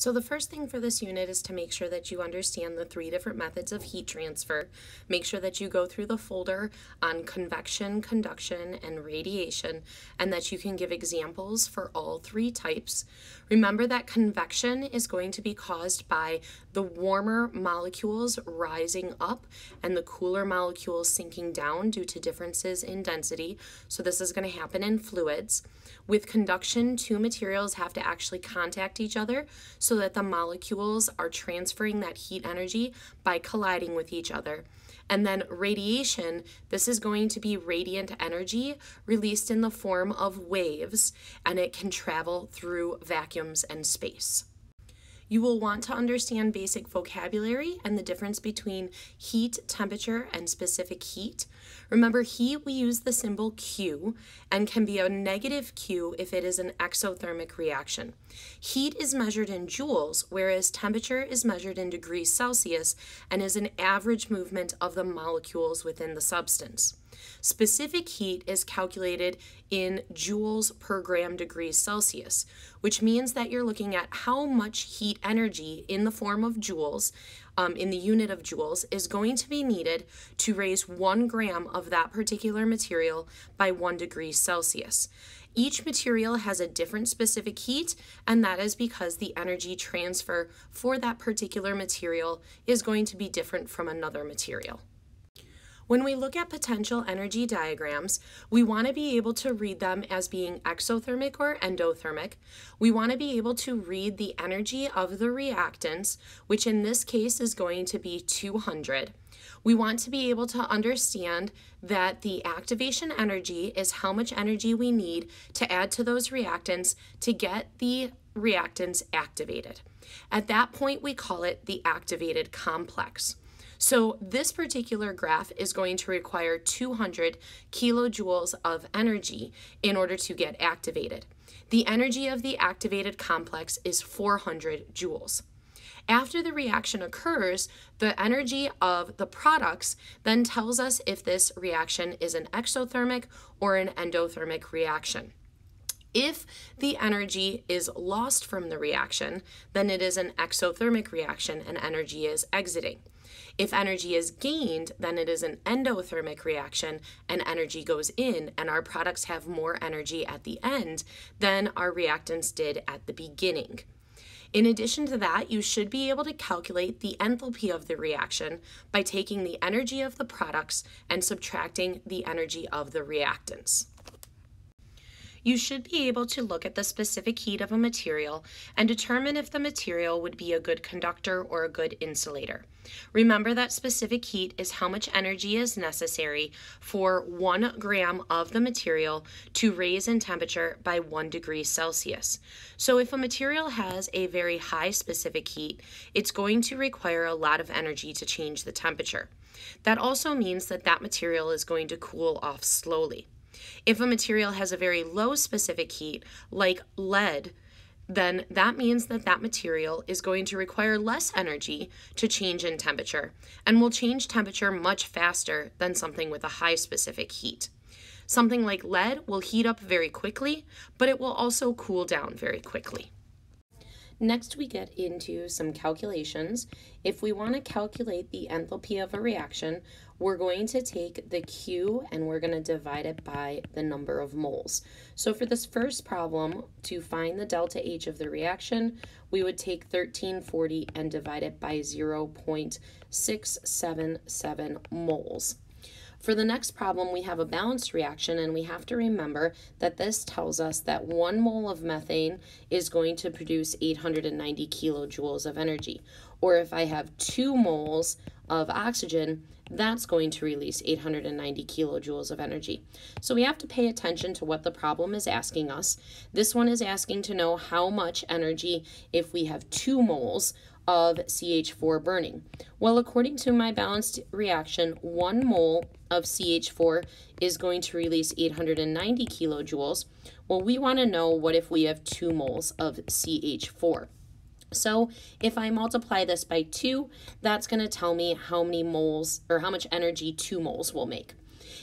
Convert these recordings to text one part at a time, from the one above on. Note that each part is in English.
So the first thing for this unit is to make sure that you understand the three different methods of heat transfer. Make sure that you go through the folder on convection, conduction, and radiation, and that you can give examples for all three types. Remember that convection is going to be caused by the warmer molecules rising up and the cooler molecules sinking down due to differences in density. So this is going to happen in fluids. With conduction, two materials have to actually contact each other so that the molecules are transferring that heat energy by colliding with each other. And then radiation, this is going to be radiant energy released in the form of waves, and it can travel through vacuums and space. You will want to understand basic vocabulary and the difference between heat, temperature, and specific heat. Remember, heat, we use the symbol Q and can be a negative Q if it is an exothermic reaction. Heat is measured in joules, whereas temperature is measured in degrees Celsius and is an average movement of the molecules within the substance. Specific heat is calculated in joules per gram degrees Celsius, which means that you're looking at how much heat energy in the form of joules, um, in the unit of joules, is going to be needed to raise one gram of that particular material by one degree Celsius. Each material has a different specific heat, and that is because the energy transfer for that particular material is going to be different from another material. When we look at potential energy diagrams, we want to be able to read them as being exothermic or endothermic. We want to be able to read the energy of the reactants, which in this case is going to be 200. We want to be able to understand that the activation energy is how much energy we need to add to those reactants to get the reactants activated. At that point, we call it the activated complex. So this particular graph is going to require 200 kilojoules of energy in order to get activated. The energy of the activated complex is 400 joules. After the reaction occurs, the energy of the products then tells us if this reaction is an exothermic or an endothermic reaction. If the energy is lost from the reaction, then it is an exothermic reaction and energy is exiting. If energy is gained, then it is an endothermic reaction and energy goes in, and our products have more energy at the end than our reactants did at the beginning. In addition to that, you should be able to calculate the enthalpy of the reaction by taking the energy of the products and subtracting the energy of the reactants you should be able to look at the specific heat of a material and determine if the material would be a good conductor or a good insulator. Remember that specific heat is how much energy is necessary for one gram of the material to raise in temperature by one degree Celsius. So if a material has a very high specific heat, it's going to require a lot of energy to change the temperature. That also means that that material is going to cool off slowly. If a material has a very low specific heat, like lead, then that means that that material is going to require less energy to change in temperature and will change temperature much faster than something with a high specific heat. Something like lead will heat up very quickly, but it will also cool down very quickly. Next, we get into some calculations. If we want to calculate the enthalpy of a reaction, we're going to take the Q and we're going to divide it by the number of moles. So for this first problem, to find the delta H of the reaction, we would take 1340 and divide it by 0.677 moles. For the next problem, we have a balanced reaction, and we have to remember that this tells us that one mole of methane is going to produce 890 kilojoules of energy. Or if I have two moles of oxygen, that's going to release 890 kilojoules of energy. So we have to pay attention to what the problem is asking us. This one is asking to know how much energy if we have two moles of CH4 burning? Well, according to my balanced reaction, one mole of CH4 is going to release 890 kilojoules. Well, we want to know what if we have two moles of CH4. So if I multiply this by 2, that's going to tell me how many moles or how much energy 2 moles will make.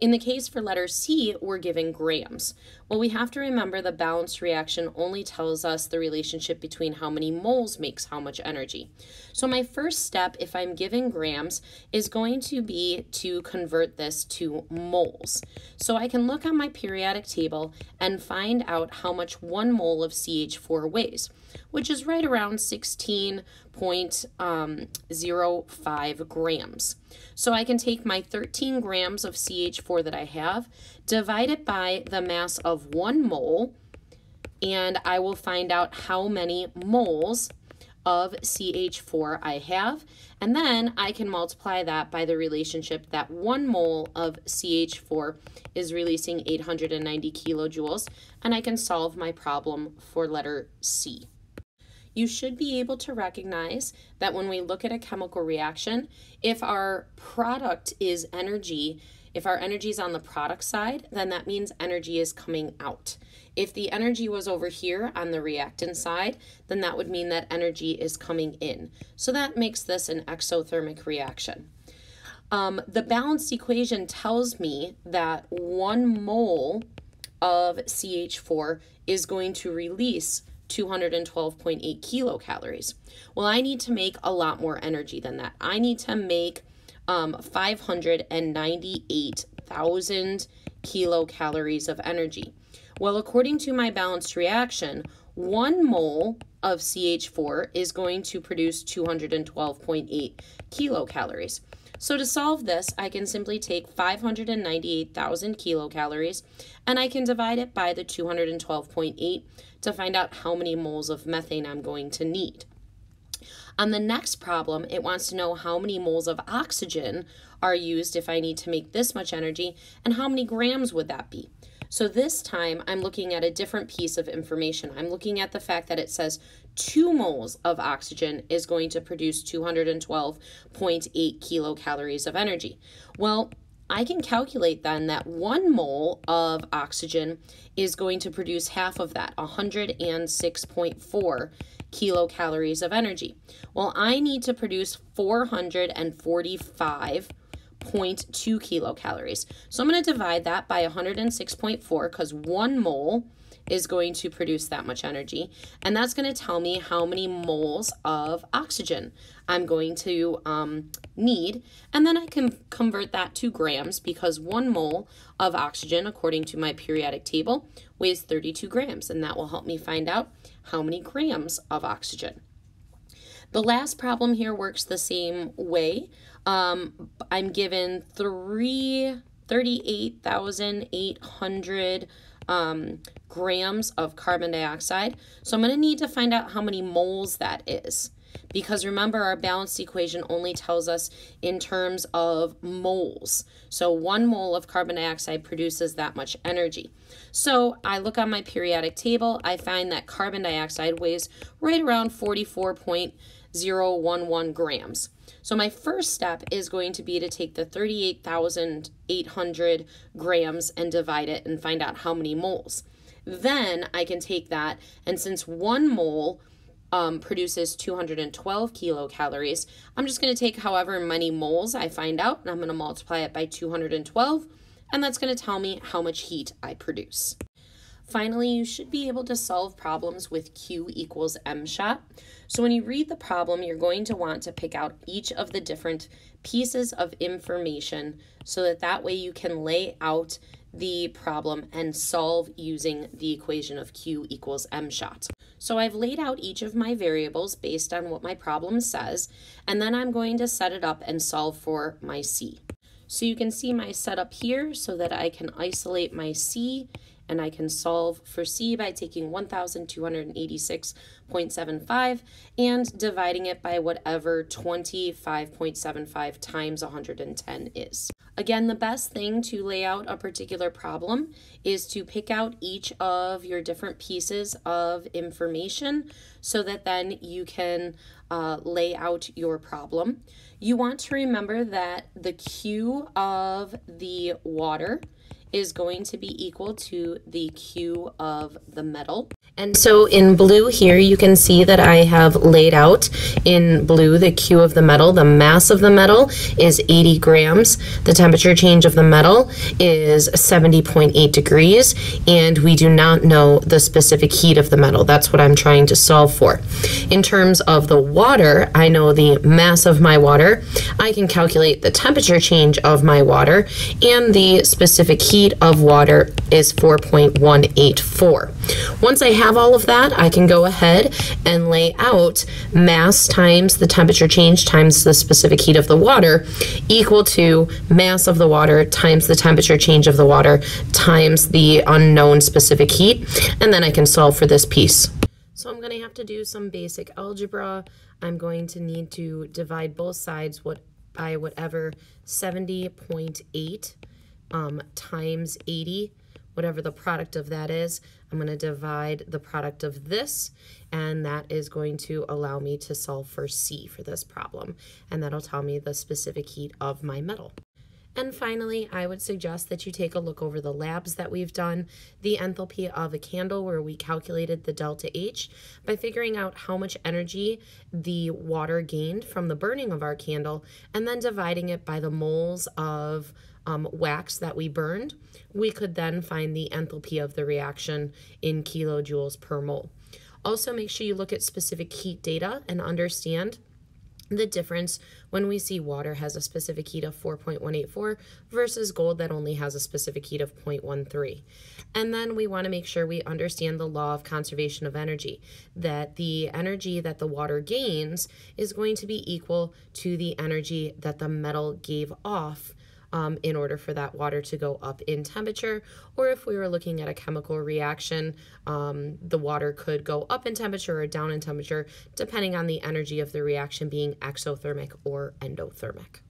In the case for letter C, we're given grams. Well, we have to remember the balanced reaction only tells us the relationship between how many moles makes how much energy. So my first step, if I'm given grams, is going to be to convert this to moles. So I can look on my periodic table and find out how much one mole of CH4 weighs, which is right around 16.05 um, grams. So I can take my 13 grams of CH4 that I have, divide it by the mass of one mole, and I will find out how many moles of CH4 I have, and then I can multiply that by the relationship that one mole of CH4 is releasing 890 kilojoules, and I can solve my problem for letter C. You should be able to recognize that when we look at a chemical reaction, if our product is energy, if our energy is on the product side, then that means energy is coming out. If the energy was over here on the reactant side, then that would mean that energy is coming in. So that makes this an exothermic reaction. Um, the balanced equation tells me that one mole of CH4 is going to release 212.8 kilocalories. Well, I need to make a lot more energy than that. I need to make um, 598,000 kilocalories of energy. Well, according to my balanced reaction, one mole of CH4 is going to produce 212.8 kilocalories. So to solve this, I can simply take 598,000 kilocalories and I can divide it by the 212.8 to find out how many moles of methane I'm going to need. On the next problem, it wants to know how many moles of oxygen are used if I need to make this much energy and how many grams would that be. So this time I'm looking at a different piece of information. I'm looking at the fact that it says 2 moles of oxygen is going to produce 212.8 kilocalories of energy. Well, I can calculate then that one mole of oxygen is going to produce half of that, 106.4 kilocalories of energy. Well, I need to produce 445 0.2 kilocalories. So I'm going to divide that by 106.4 because one mole is going to produce that much energy. And that's going to tell me how many moles of oxygen I'm going to um, need. And then I can convert that to grams because one mole of oxygen, according to my periodic table, weighs 32 grams. And that will help me find out how many grams of oxygen. The last problem here works the same way. Um, I'm given three, 38,800 um, grams of carbon dioxide. So I'm going to need to find out how many moles that is. Because remember, our balanced equation only tells us in terms of moles. So one mole of carbon dioxide produces that much energy. So I look on my periodic table, I find that carbon dioxide weighs right around 44.011 grams. So my first step is going to be to take the 38,800 grams and divide it and find out how many moles. Then I can take that, and since one mole um, produces 212 kilocalories, I'm just going to take however many moles I find out, and I'm going to multiply it by 212, and that's going to tell me how much heat I produce. Finally, you should be able to solve problems with Q equals M shot. So when you read the problem, you're going to want to pick out each of the different pieces of information so that that way you can lay out the problem and solve using the equation of Q equals M shot. So I've laid out each of my variables based on what my problem says, and then I'm going to set it up and solve for my C. So you can see my setup here so that I can isolate my C and I can solve for C by taking 1,286.75 and dividing it by whatever 25.75 times 110 is. Again, the best thing to lay out a particular problem is to pick out each of your different pieces of information so that then you can uh, lay out your problem. You want to remember that the Q of the water is going to be equal to the Q of the metal. And so in blue here, you can see that I have laid out in blue the Q of the metal. The mass of the metal is 80 grams. The temperature change of the metal is 70.8 degrees. And we do not know the specific heat of the metal. That's what I'm trying to solve for. In terms of the water, I know the mass of my water. I can calculate the temperature change of my water. And the specific heat of water is 4.184. Once I have all of that, I can go ahead and lay out mass times the temperature change times the specific heat of the water equal to mass of the water times the temperature change of the water times the unknown specific heat. And then I can solve for this piece. So I'm going to have to do some basic algebra. I'm going to need to divide both sides what by whatever 70.8 um, times 80 whatever the product of that is. I'm going to divide the product of this, and that is going to allow me to solve for C for this problem. And that'll tell me the specific heat of my metal. And finally, I would suggest that you take a look over the labs that we've done, the enthalpy of a candle where we calculated the delta H by figuring out how much energy the water gained from the burning of our candle and then dividing it by the moles of um, wax that we burned, we could then find the enthalpy of the reaction in kilojoules per mole. Also, make sure you look at specific heat data and understand the difference when we see water has a specific heat of 4.184 versus gold that only has a specific heat of 0.13. And then we want to make sure we understand the law of conservation of energy, that the energy that the water gains is going to be equal to the energy that the metal gave off um, in order for that water to go up in temperature. Or if we were looking at a chemical reaction, um, the water could go up in temperature or down in temperature, depending on the energy of the reaction being exothermic or endothermic.